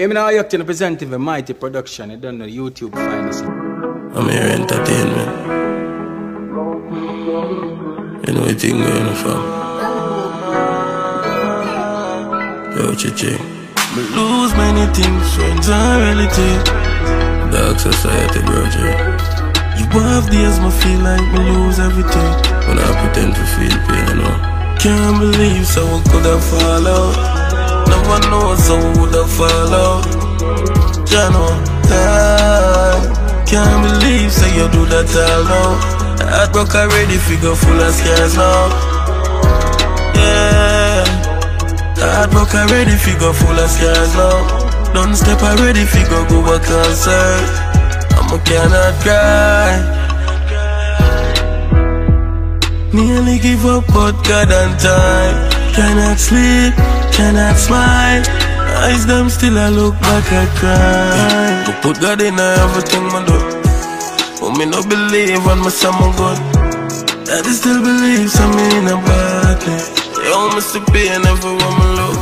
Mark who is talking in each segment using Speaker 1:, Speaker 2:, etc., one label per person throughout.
Speaker 1: Even now, you're presenting the mighty production. You don't know YouTube finest.
Speaker 2: I'm here entertainment. You know what thing going on from? Yo, chichi. Me lose many things, friends and relative. Dark society, bro, You have days me feel like me lose everything. When I pretend to feel pain, you know. Can't believe someone could have fall out. Never know someone would fall out. Jano, time. Can't believe say you do that all now. I Heartbroke already, figure full of scars now. Yeah. Heartbroke already, figure full of scars now. Don't step already, figure go back concert. I'm a cannot cry. Nearly give up, but God and time. Cannot sleep cannot smile. Eyes them still I look back I cry. But put God in everything man do. But me no believe on my son good. Daddy still believes I'm in a bad day. They almost the pain everywhere me look.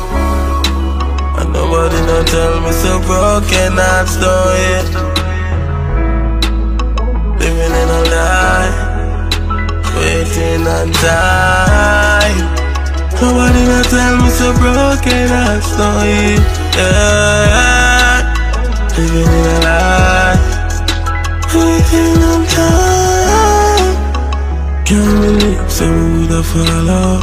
Speaker 2: And nobody no tell me so broken hearts don't hit. Living in a lie, waiting on time. Nobody not tell me so broken heart story. Yeah, living in a lie, waiting on time. Can't believe so we would have.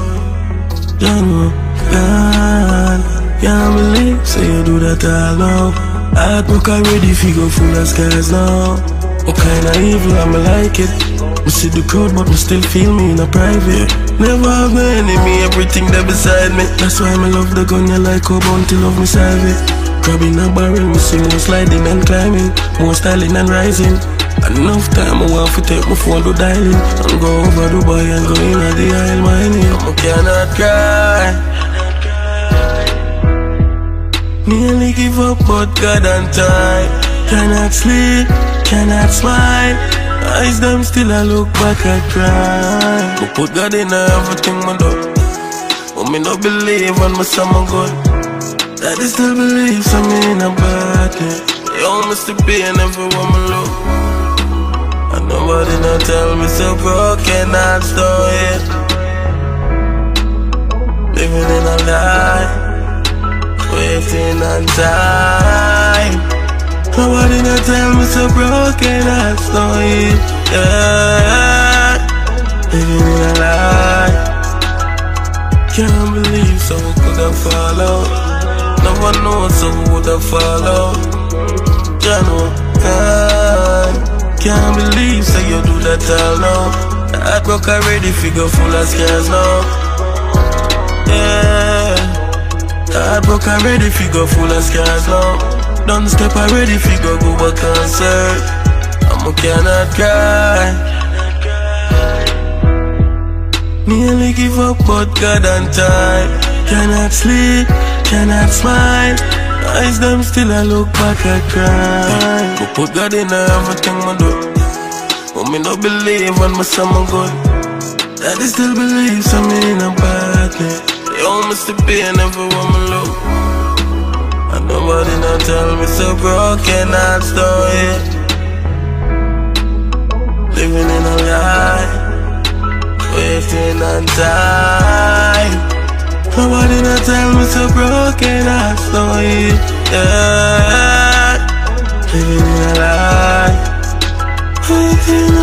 Speaker 2: Don't know, God. Can't believe so you do that all now. Heartbrook already, figure full of scars now. What kind of evil am I like it? We see the crowd, but we still feel me in a private. Never have no enemy, everything there beside me. That's why me love the gun, you like how bounty love me savage. Grabbing a barrel, me see more sliding and climbing, more styling and rising. Enough time I want to take my phone to dialing And go over Dubai and go in at the Isle mining I cannot cry Nearly give up but God and time Cannot sleep, cannot smile? Eyes them still I look back I cry But put God in everything man do But me no believe on my son good Daddy still believes I'm in a bad day They almost the pain everywhere me look? And nobody no tell me so broken hearts don't Living in a lie Waiting on time Nobody no tell me so broken hearts don't hit Yeah. Living in a lie. Can't believe someone could have fall out Never know someone would have fall Jano, God Can't believe say you do that all now Heartbroke already, figure full of scars now Yeah. Heartbroke already, figure full of scars now Don't step already, figure go back concert I'm a cannot cry. Nearly give up, but God and time. Cannot sleep, cannot smile. Eyes them still I look back I cry. But put God in everything I do. But me no believe on my son good. Daddy still believes I'm in a bad They almost the pain everywhere me look. And Nobody no tell me so broken heart story Living in a lie Wasting on time. Nobody no tell me so broken heart story Yeah. Living in a lie Wasting